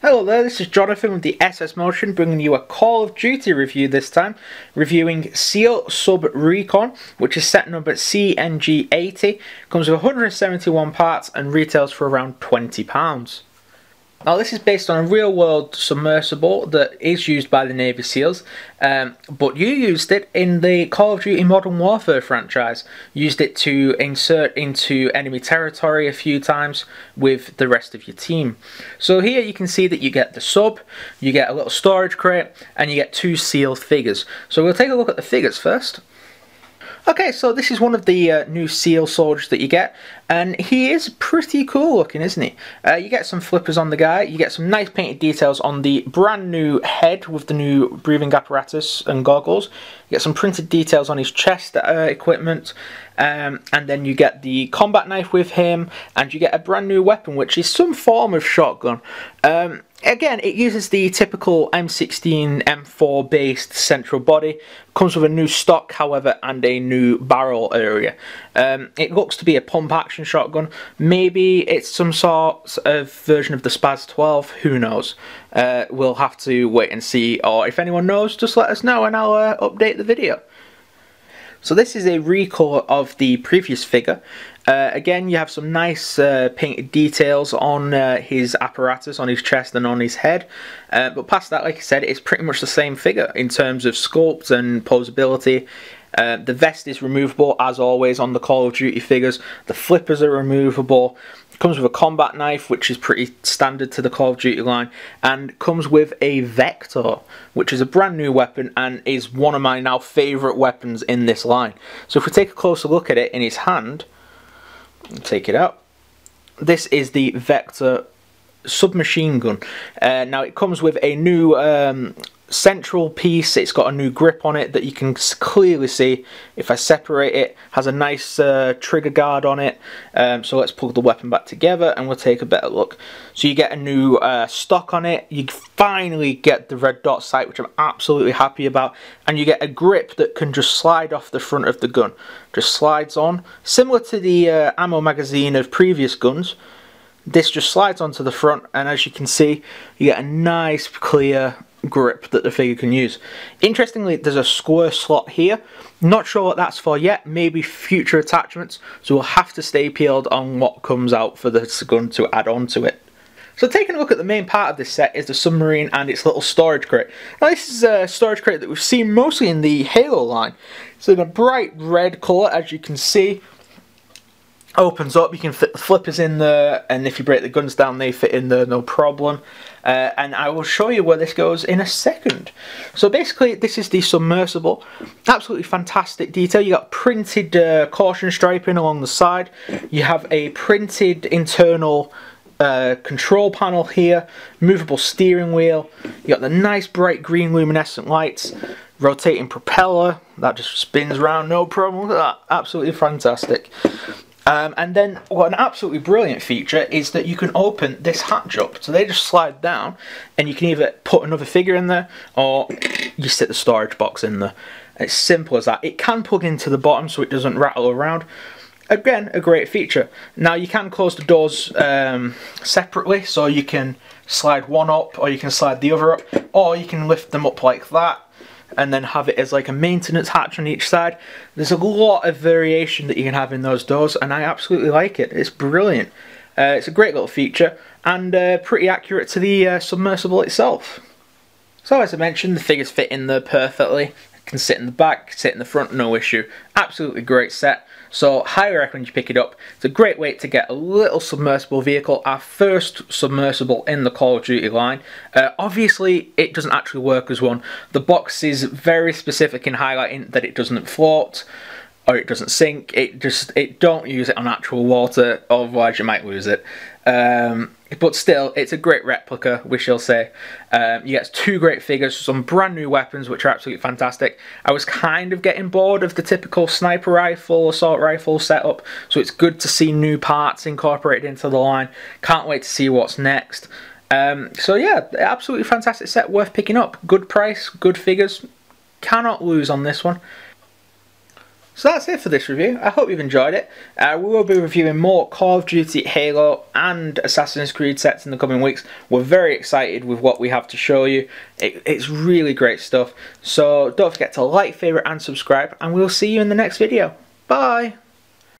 Hello there, this is Jonathan with the SS Motion bringing you a Call of Duty review this time, reviewing Seal Sub Recon, which is set number CNG80, comes with 171 parts and retails for around £20. Now this is based on a real world submersible that is used by the Navy SEALs, um, but you used it in the Call of Duty Modern Warfare franchise. Used it to insert into enemy territory a few times with the rest of your team. So here you can see that you get the sub, you get a little storage crate, and you get two SEAL figures. So we'll take a look at the figures first. Okay, so this is one of the uh, new SEAL soldiers that you get, and he is pretty cool looking, isn't he? Uh, you get some flippers on the guy, you get some nice painted details on the brand new head with the new breathing apparatus and goggles, you get some printed details on his chest uh, equipment, um, and then you get the combat knife with him, and you get a brand new weapon, which is some form of shotgun. Um, Again, it uses the typical M16 M4 based central body. Comes with a new stock, however, and a new barrel area. Um, it looks to be a pump action shotgun. Maybe it's some sort of version of the SPAS 12. Who knows? Uh, we'll have to wait and see. Or if anyone knows, just let us know and I'll uh, update the video. So this is a recolor of the previous figure. Uh, again, you have some nice uh, painted details on uh, his apparatus, on his chest and on his head. Uh, but past that, like I said, it's pretty much the same figure in terms of sculpt and posability. Uh, the vest is removable as always on the Call of Duty figures. The flippers are removable. Comes with a combat knife, which is pretty standard to the Call of Duty line, and comes with a Vector, which is a brand new weapon and is one of my now favourite weapons in this line. So if we take a closer look at it in his hand, take it out. This is the Vector submachine gun. Uh, now it comes with a new um, central piece it's got a new grip on it that you can clearly see. If I separate it has a nice uh, trigger guard on it. Um, so let's pull the weapon back together and we'll take a better look. So you get a new uh, stock on it. You finally get the red dot sight which I'm absolutely happy about. And you get a grip that can just slide off the front of the gun. Just slides on. Similar to the uh, ammo magazine of previous guns this just slides onto the front. And as you can see you get a nice clear grip that the figure can use. Interestingly, there's a square slot here. Not sure what that's for yet, maybe future attachments, so we'll have to stay peeled on what comes out for the gun to add on to it. So taking a look at the main part of this set is the submarine and its little storage crate. Now this is a storage crate that we've seen mostly in the Halo line. It's in a bright red colour as you can see opens up, you can fit the flippers in there, and if you break the guns down, they fit in there, no problem. Uh, and I will show you where this goes in a second. So basically, this is the submersible. Absolutely fantastic detail. You got printed uh, caution striping along the side. You have a printed internal uh, control panel here, movable steering wheel. You got the nice bright green luminescent lights, rotating propeller that just spins around, no problem. Look at that, absolutely fantastic. Um, and then what an absolutely brilliant feature is that you can open this hatch up. So they just slide down and you can either put another figure in there or you sit the storage box in there. It's simple as that. It can plug into the bottom so it doesn't rattle around. Again, a great feature. Now you can close the doors um, separately so you can slide one up or you can slide the other up or you can lift them up like that and then have it as like a maintenance hatch on each side. There's a lot of variation that you can have in those doors and I absolutely like it. It's brilliant. Uh, it's a great little feature and uh, pretty accurate to the uh, submersible itself. So as I mentioned, the figures fit in there perfectly. Can sit in the back, sit in the front, no issue. Absolutely great set. So highly recommend you pick it up. It's a great way to get a little submersible vehicle, our first submersible in the Call of Duty line. Uh, obviously it doesn't actually work as one. The box is very specific in highlighting that it doesn't float or it doesn't sink. It just it don't use it on actual water, otherwise you might lose it. Um, but still, it's a great replica, we shall say. Um, you get two great figures, some brand new weapons, which are absolutely fantastic. I was kind of getting bored of the typical sniper rifle, assault rifle setup, so it's good to see new parts incorporated into the line. Can't wait to see what's next. Um, so yeah, absolutely fantastic set, worth picking up. Good price, good figures. Cannot lose on this one. So that's it for this review. I hope you've enjoyed it. Uh, we will be reviewing more Call of Duty, Halo and Assassin's Creed sets in the coming weeks. We're very excited with what we have to show you. It, it's really great stuff. So don't forget to like, favourite and subscribe and we'll see you in the next video. Bye!